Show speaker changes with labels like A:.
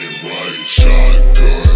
A: Right, shotgun.